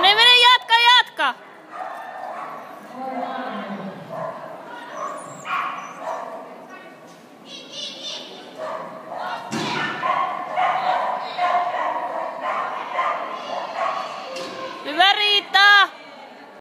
Mene, mene, jatka, jatka! Hyvä Riitta!